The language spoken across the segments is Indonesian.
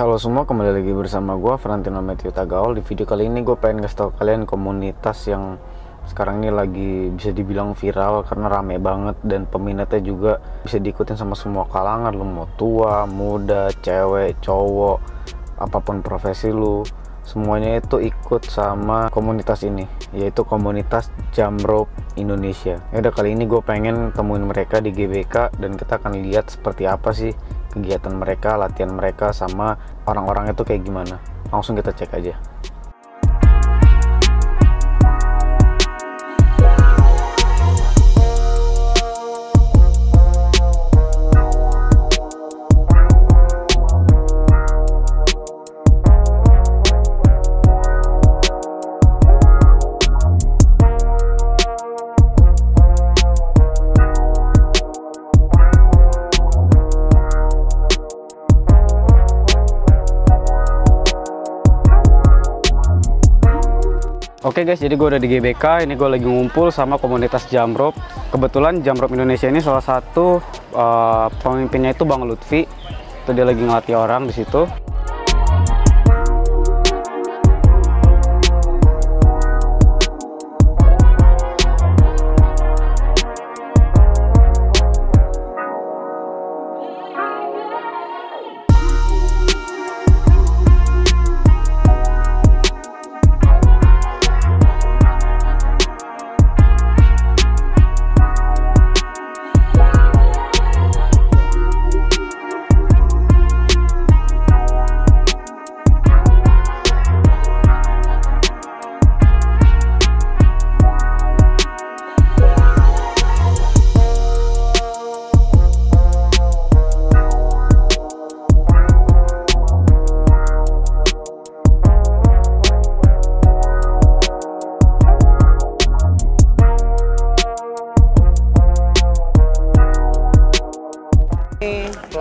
Halo semua, kembali lagi bersama gue Frantino Matthew Tagaol. Di video kali ini gue pengen kasih tau kalian komunitas yang sekarang ini lagi bisa dibilang viral karena rame banget dan peminatnya juga bisa diikutin sama semua kalangan lu mau tua, muda, cewek, cowok, apa pun profesi lu. Semuanya itu ikut sama komunitas ini yaitu komunitas Jamrope Indonesia. Ya udah kali ini gue pengen temuin mereka di GBK dan kita akan lihat seperti apa sih kegiatan mereka latihan mereka sama orang-orang itu kayak gimana? Langsung kita cek aja Oke guys, jadi gue udah di GBK. Ini gue lagi ngumpul sama komunitas Jamrop. Kebetulan Jamrop Indonesia ini salah satu uh, pemimpinnya itu Bang Lutfi. Itu dia lagi ngelatih orang di situ.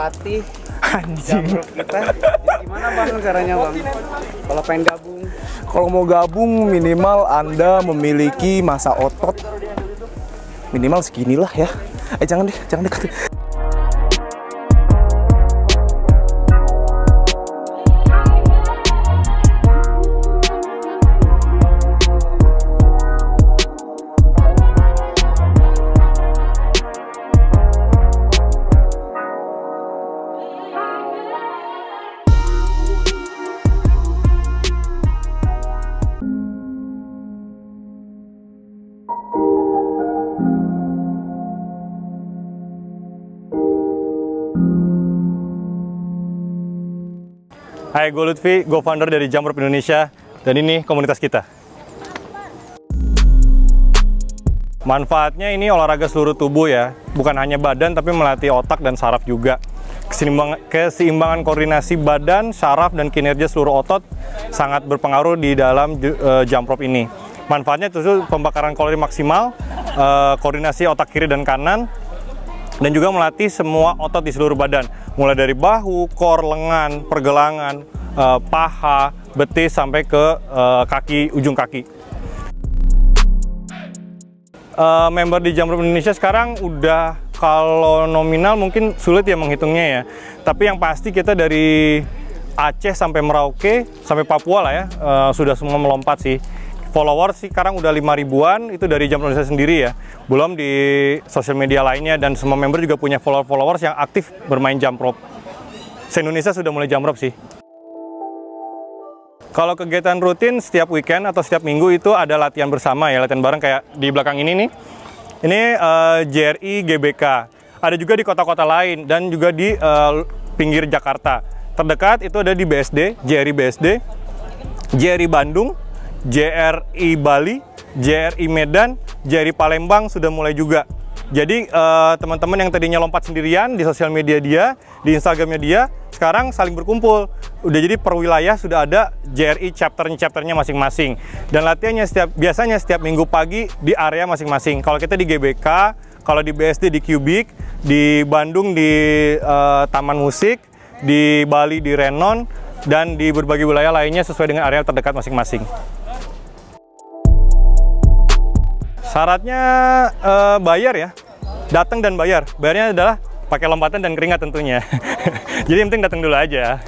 Pelatih jamrut kita. Gimana bang caranya bang? Kalau pengen gabung? Kalau mau gabung minimal Anda memiliki masa otot minimal seginilah ya. Eh jangan deh, jangan dekat. Hai, gue Lutfi, gue founder dari Jamrop Indonesia, dan ini komunitas kita. Manfaatnya ini olahraga seluruh tubuh ya, bukan hanya badan tapi melatih otak dan saraf juga. Keseimbangan, keseimbangan koordinasi badan, saraf, dan kinerja seluruh otot sangat berpengaruh di dalam uh, Jamprop ini. Manfaatnya itu pembakaran kalori maksimal, uh, koordinasi otak kiri dan kanan, dan juga melatih semua otot di seluruh badan, mulai dari bahu, kor, lengan, pergelangan, uh, paha, betis sampai ke uh, kaki, ujung kaki. Uh, member di Jamrut Indonesia sekarang udah kalau nominal mungkin sulit ya menghitungnya ya. Tapi yang pasti kita dari Aceh sampai Merauke sampai Papua lah ya uh, sudah semua melompat sih followers sih sekarang udah 5 ribuan itu dari jam Indonesia sendiri ya. Belum di sosial media lainnya dan semua member juga punya follower-followers yang aktif bermain jump rope. se-Indonesia sudah mulai jump rope sih. Kalau kegiatan rutin setiap weekend atau setiap minggu itu ada latihan bersama ya latihan bareng kayak di belakang ini nih. Ini uh, eh, JRI GBK ada juga di kota-kota lain dan juga di uh, pinggir Jakarta. Terdekat itu ada di BSD JRI BSD JRI Bandung JRI Bali, JRI Medan, JRI Palembang sudah mulai juga. Jadi uh, teman-teman yang tadinya lompat sendirian di sosial media dia, di Instagramnya dia, sekarang saling berkumpul. Udah jadi per wilayah sudah ada JRI chapter-chapternya masing-masing. Dan latihannya setiap biasanya setiap minggu pagi di area masing-masing. Kalau kita di GBK, kalau di BSD di Cubic, di Bandung di uh, Taman Musik, di Bali di Renon, dan di berbagai wilayah lainnya sesuai dengan area terdekat masing-masing. Syaratnya uh, bayar ya, datang dan bayar. Bayarnya adalah pakai lompatan dan keringat tentunya. Jadi yang penting datang dulu aja.